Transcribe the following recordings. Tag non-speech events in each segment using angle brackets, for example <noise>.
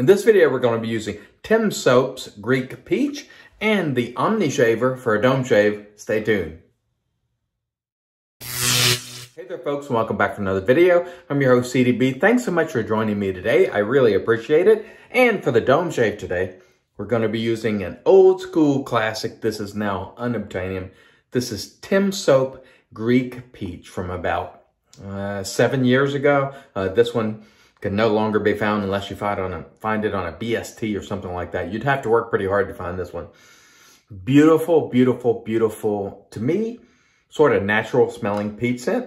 In this video, we're going to be using Tim Soap's Greek Peach and the Omni Shaver for a dome shave. Stay tuned. Hey there folks, and welcome back to another video. I'm your host CDB. Thanks so much for joining me today. I really appreciate it. And for the dome shave today, we're going to be using an old school classic. This is now unobtainium. This is Tim Soap Greek Peach from about uh, seven years ago. Uh, this one can no longer be found unless you find, on a, find it on a BST or something like that. You'd have to work pretty hard to find this one. Beautiful, beautiful, beautiful, to me, sort of natural smelling peach scent.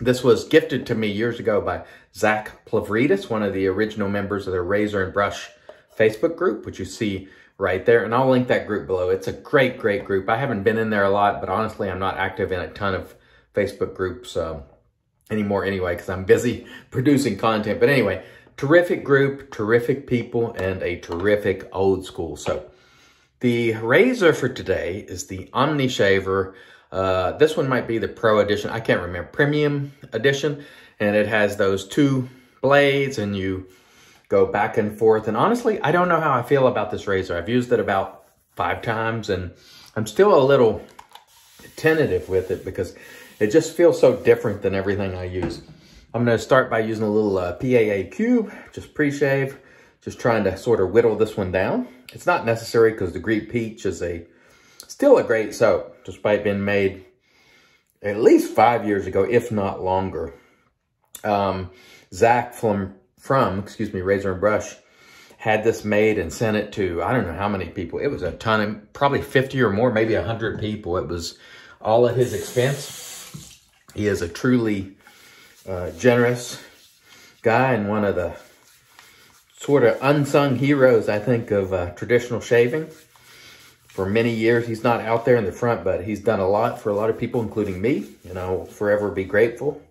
This was gifted to me years ago by Zach Plavridis, one of the original members of the Razor and Brush Facebook group, which you see right there. And I'll link that group below. It's a great, great group. I haven't been in there a lot, but honestly, I'm not active in a ton of Facebook groups. Anymore anyway because I'm busy <laughs> producing content. But anyway, terrific group, terrific people, and a terrific old school So The razor for today is the Omni Shaver. Uh, this one might be the Pro Edition. I can't remember. Premium Edition. And it has those two blades and you go back and forth. And honestly, I don't know how I feel about this razor. I've used it about five times and I'm still a little tentative with it because it just feels so different than everything I use. I'm going to start by using a little uh, PAA cube, just pre-shave, just trying to sort of whittle this one down. It's not necessary because the Greek Peach is a still a great soap, despite being made at least five years ago, if not longer. Um, Zach from, from, excuse me, Razor and Brush had this made and sent it to, I don't know how many people. It was a ton, of, probably 50 or more, maybe 100 people. It was all at his expense. He is a truly uh, generous guy and one of the sort of unsung heroes, I think, of uh, traditional shaving. For many years, he's not out there in the front, but he's done a lot for a lot of people, including me, and I will forever be grateful.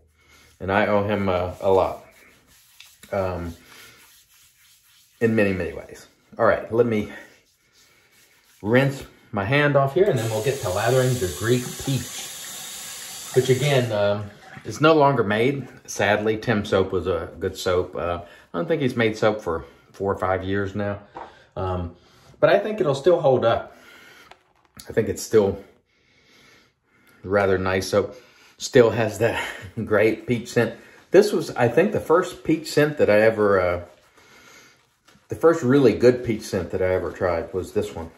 And I owe him uh, a lot um, in many, many ways. All right, let me rinse my hand off here, and then we'll get to lathering the Greek peach which again um, is no longer made. Sadly, Tim Soap was a good soap. Uh, I don't think he's made soap for four or five years now. Um, but I think it'll still hold up. I think it's still rather nice soap. Still has that <laughs> great peach scent. This was, I think, the first peach scent that I ever, uh, the first really good peach scent that I ever tried was this one.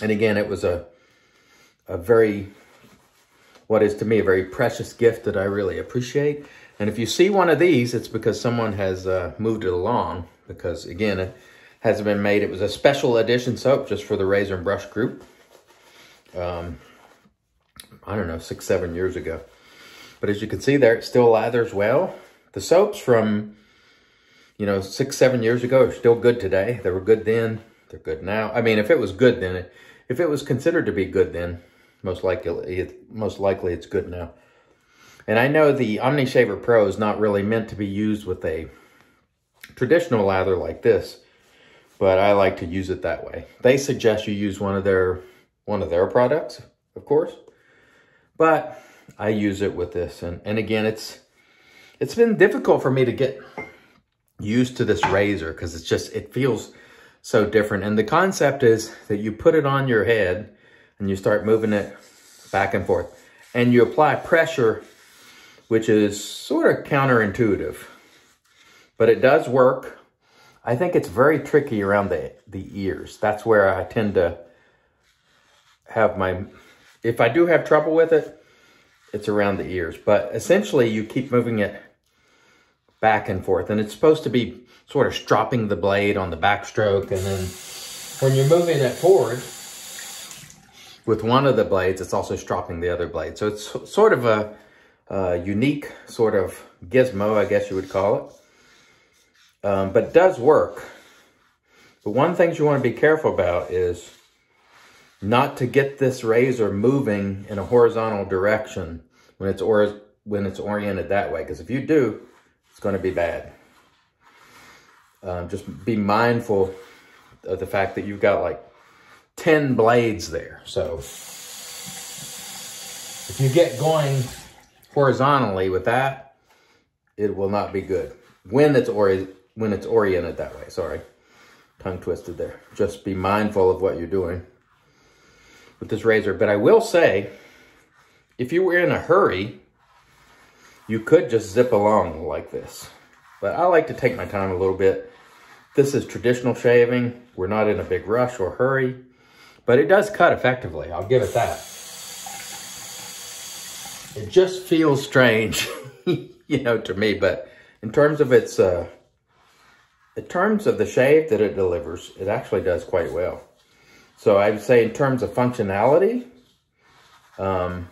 And again, it was a, a very what is to me a very precious gift that I really appreciate. And if you see one of these, it's because someone has uh, moved it along because, again, it hasn't been made. It was a special edition soap just for the Razor and Brush group. Um, I don't know, six, seven years ago. But as you can see there, it still lathers well. The soaps from, you know, six, seven years ago are still good today. They were good then. They're good now. I mean, if it was good then, if it was considered to be good then, most likely, it, most likely it's good now. And I know the OmniShaver Pro is not really meant to be used with a traditional lather like this, but I like to use it that way. They suggest you use one of their one of their products, of course, but I use it with this. And, and again, it's it's been difficult for me to get used to this razor because it's just, it feels so different. And the concept is that you put it on your head and you start moving it back and forth. And you apply pressure, which is sort of counterintuitive, but it does work. I think it's very tricky around the, the ears. That's where I tend to have my, if I do have trouble with it, it's around the ears. But essentially you keep moving it back and forth. And it's supposed to be sort of stropping the blade on the backstroke. And then when you're moving it forward, with one of the blades, it's also stropping the other blade. So it's sort of a, a unique sort of gizmo, I guess you would call it. Um, but it does work. But one thing you want to be careful about is not to get this razor moving in a horizontal direction when it's or when it's oriented that way. Because if you do, it's going to be bad. Um, just be mindful of the fact that you've got like 10 blades there. So if you get going horizontally with that, it will not be good when it's ori when it's oriented that way, sorry. tongue twisted there. Just be mindful of what you're doing with this razor. But I will say, if you were in a hurry, you could just zip along like this. But I like to take my time a little bit. This is traditional shaving. We're not in a big rush or hurry, but it does cut effectively. I'll give it that. It just feels strange, <laughs> you know, to me, but in terms of its, uh, in terms of the shave that it delivers, it actually does quite well. So I would say in terms of functionality, um,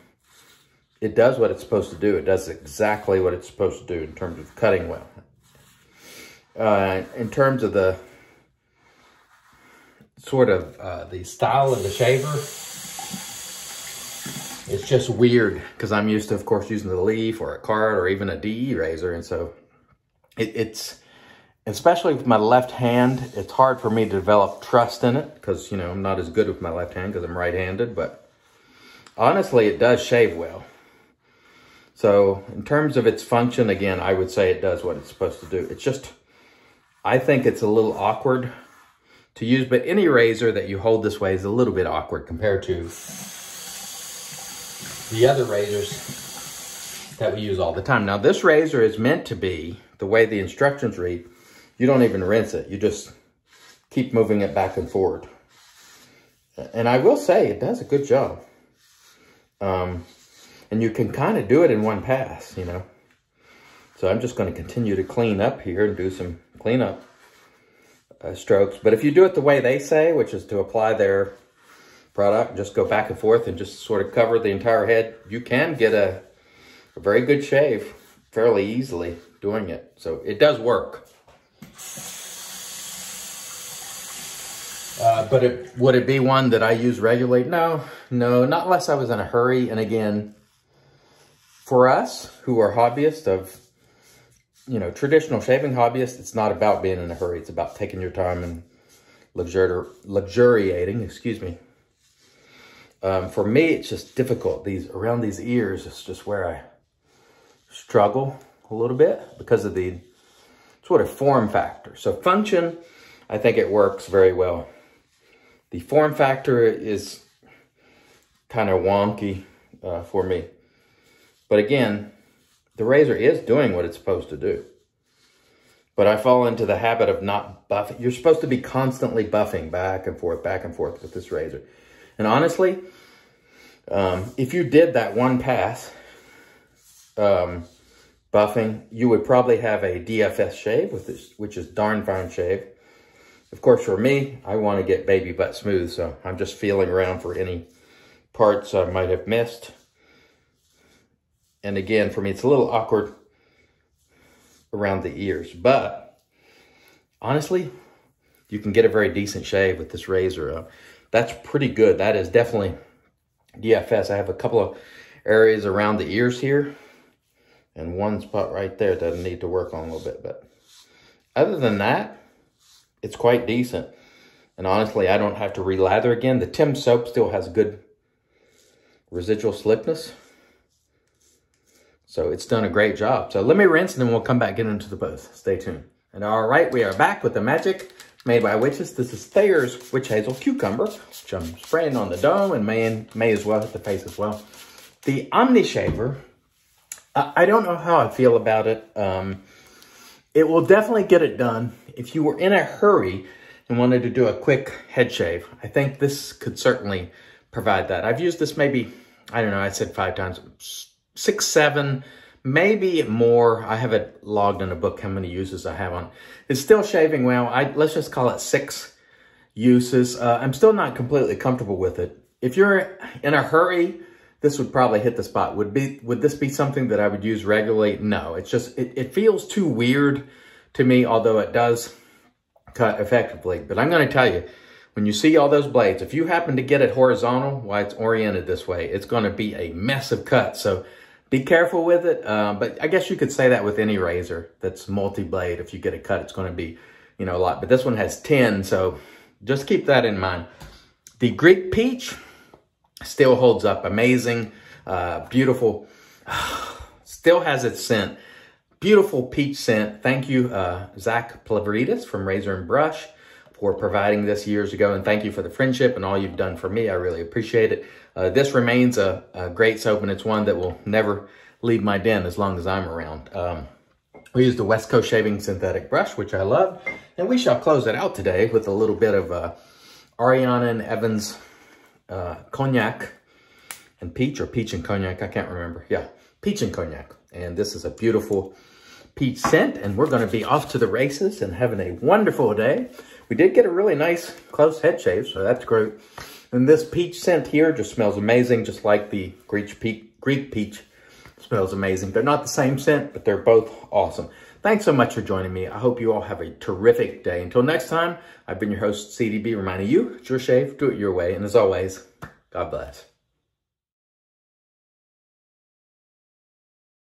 it does what it's supposed to do. It does exactly what it's supposed to do in terms of cutting well. Uh, in terms of the sort of uh, the style of the shaver, it's just weird because I'm used to, of course, using the leaf or a card or even a DE razor. And so it, it's, especially with my left hand, it's hard for me to develop trust in it because, you know, I'm not as good with my left hand because I'm right-handed. But honestly, it does shave well. So in terms of its function, again, I would say it does what it's supposed to do. It's just, I think it's a little awkward to use, but any razor that you hold this way is a little bit awkward compared to the other razors that we use all the time. Now this razor is meant to be, the way the instructions read, you don't even rinse it. You just keep moving it back and forward. And I will say it does a good job. Um, and you can kind of do it in one pass, you know. So I'm just going to continue to clean up here and do some cleanup uh, strokes. But if you do it the way they say, which is to apply their product, just go back and forth and just sort of cover the entire head, you can get a, a very good shave fairly easily doing it. So it does work. Uh, but it, would it be one that I use regularly? No, no, not unless I was in a hurry. And again, for us who are hobbyists of, you know, traditional shaving hobbyists, it's not about being in a hurry. It's about taking your time and luxuri luxuriating, excuse me. Um, for me, it's just difficult. These Around these ears it's just where I struggle a little bit because of the sort of form factor. So function, I think it works very well. The form factor is kind of wonky uh, for me. But again, the razor is doing what it's supposed to do. But I fall into the habit of not buffing. You're supposed to be constantly buffing back and forth, back and forth with this razor. And honestly, um, if you did that one pass, um, buffing, you would probably have a DFS shave, with this, which is darn fine shave. Of course, for me, I want to get baby butt smooth, so I'm just feeling around for any parts I might have missed. And again, for me, it's a little awkward around the ears. But honestly, you can get a very decent shave with this razor. Uh, that's pretty good. That is definitely DFS. I have a couple of areas around the ears here and one spot right there that I need to work on a little bit. But other than that, it's quite decent. And honestly, I don't have to relather again. The Tim soap still has good residual slickness. So it's done a great job. So let me rinse and then we'll come back get into the booth. Stay tuned. And all right, we are back with the magic made by witches. This is Thayer's Witch Hazel Cucumber, which I'm spraying on the dome and may, may as well hit the face as well. The Omni Shaver, I don't know how I feel about it. Um, it will definitely get it done. If you were in a hurry and wanted to do a quick head shave, I think this could certainly provide that. I've used this maybe, I don't know, I said five times, six, seven, maybe more. I have it logged in a book how many uses I have on. It's still shaving well. I Let's just call it six uses. Uh, I'm still not completely comfortable with it. If you're in a hurry, this would probably hit the spot. Would be would this be something that I would use regularly? No, it's just, it, it feels too weird to me, although it does cut effectively. But I'm going to tell you, when you see all those blades, if you happen to get it horizontal, why it's oriented this way, it's going to be a of cut. So be careful with it. Uh, but I guess you could say that with any razor that's multi-blade. If you get a cut, it's going to be, you know, a lot. But this one has 10, so just keep that in mind. The Greek Peach still holds up. Amazing, uh, beautiful. <sighs> Still has its scent. Beautiful peach scent. Thank you, uh, Zach Plavridis from Razor and Brush for providing this years ago. And thank you for the friendship and all you've done for me. I really appreciate it. Uh, this remains a, a, great soap and it's one that will never leave my den as long as I'm around. Um, we use the West Coast Shaving Synthetic Brush, which I love. And we shall close it out today with a little bit of uh, Ariana and Evans uh, Cognac and Peach, or Peach and Cognac, I can't remember. Yeah, Peach and Cognac. And this is a beautiful peach scent, and we're gonna be off to the races and having a wonderful day. We did get a really nice close head shave, so that's great. And this peach scent here just smells amazing, just like the Greek peach, Greek peach smells amazing. They're not the same scent, but they're both awesome. Thanks so much for joining me. I hope you all have a terrific day. Until next time, I've been your host, CDB, reminding you, it's your shave, do it your way. And as always, God bless.